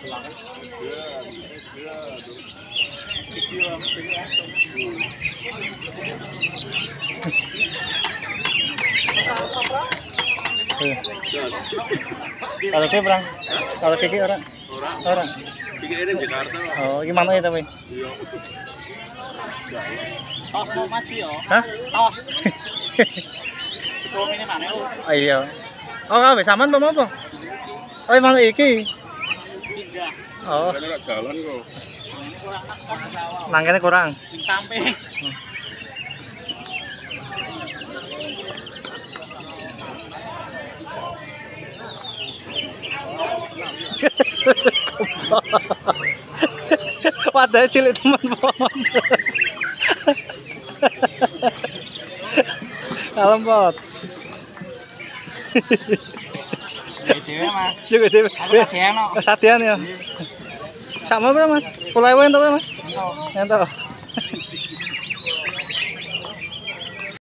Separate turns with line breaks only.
Iya. Kalau kayak perang, kalau kayak orang, orang. Oh, gimana ya tapi?
Tos mau maju ya.
Hah?
Tos. Oh,
iya. Oh, kabeh sampean apa? Oh, mana iki? Oh,
jalan kok.
Kurang kurang sawah.
nangkene kurang.
Sing samping.
Wadah cilik teman. Kalem pot.
Mas.
Juga dhewe. Wis sadian ya. Sakmono Mas. Pulewen to Mas? Ento. Ento.